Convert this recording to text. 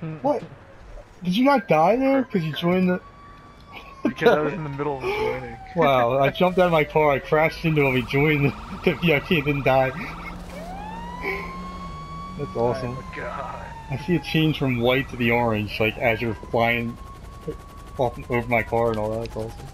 Hmm. What? Did you not die there? Because you joined the... because I was in the middle of joining. Wow, I jumped out of my car, I crashed into him, he joined the, the VIP and didn't die. That's awesome. Oh my god. I see a change from white to the orange, like as you're flying off over my car and all that. That's awesome.